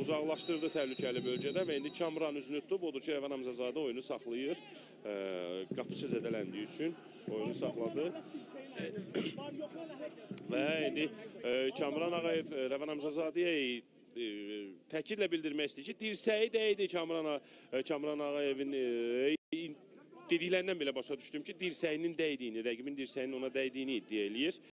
uzaqlaşdırdı təhlükəli bölgədə və indi Kamran üzünü tutub, odur ki, Rəvan Hamzazadə oyunu saxlayır. E, qapıçı zədələndiyi üçün oyunu saxladı. Və indi e, Kamran Ağayev e, Rəvan Hamzazadəyə e, e, təkidlə bildirmək istəyir ki, dirsəyi dəydi Kamran, A- e, Kamran Ağayevin e, dediklərindən belə başa düşdüm ki, dirsəyinin dəydiyini, rəqibin dirsəyinin ona dəydiyini iddia eləyir.